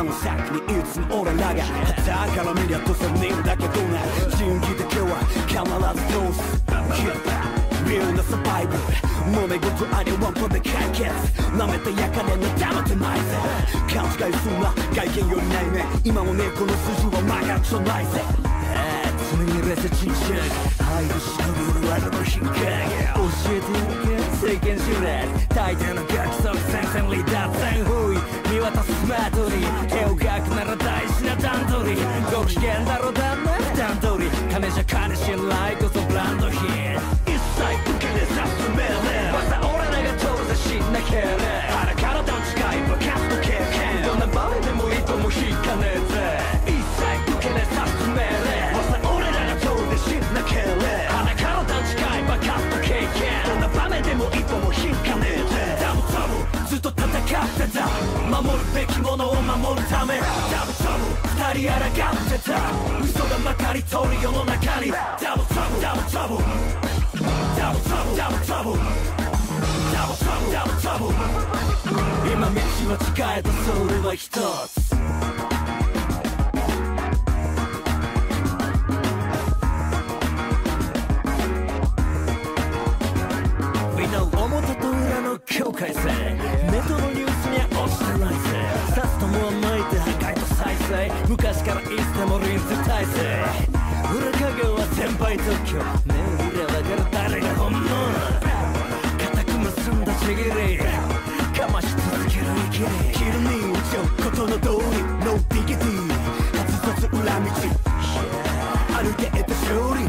いつも俺らが旗から見りゃどうせねえんだけどな信じて今日は必ず通す Real なサバイブ揉め事ありワンポで解決舐めて焼かれんの黙ってないぜ勘違いすんな外見よりないね今もねこの筋は曲がっちゃないぜ常にレセチンチェック入る忍びる我の品格教えてやるか世間知らず大抵の楽則戦線離脱線りご機嫌だろ旦那段取り金じゃ金信頼こそブランド品一切受けでさすめれまた俺らが通るぜ死んなけれ腹から段違いバカッと経験どんな場面でも一歩も引かねえぜ一切受けでさすめれまた俺らが通るぜ死んなけれ腹から段違いバカッと経験どんな場面でも一歩も引かねえぜダムタムずっと戦ってた。守るべきものを守るため。ダムタム二人抗ってたり通る世の中に。ダムタムダムタムダムタムダムタムダムタムダムタム今道は違えたそれは一つ。みんな表と裏の境界線。からいつでも臨時体制裏影は先輩特許。目を見ればわかる誰が本物。固く結んだちぎり。かまし続ける生きりキルにちょことの通り No diggity 外さず裏道歩いて得た勝利。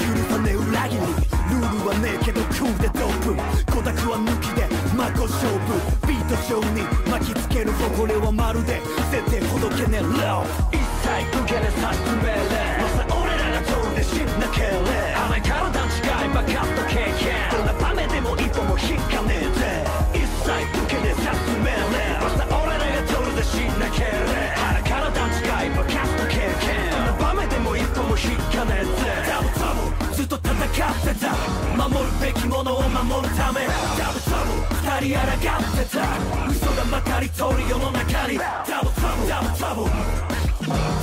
許さねえ裏切り。ルールはねえけど空でドープ。孤独は抜きで真っ向勝負。ビート上に巻きつける誇りはまるで。絶対ほどけねえローものを守るため。ダブトブ二人抗ってた。嘘がまかり通る世の中に。ダブトブダブトブ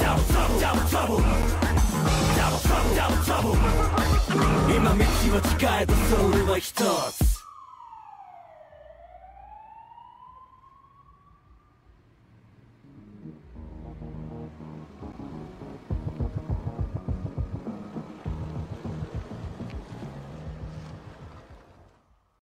ダブトブダブトブダブトブダブトブ今道は違えどそれは一つ。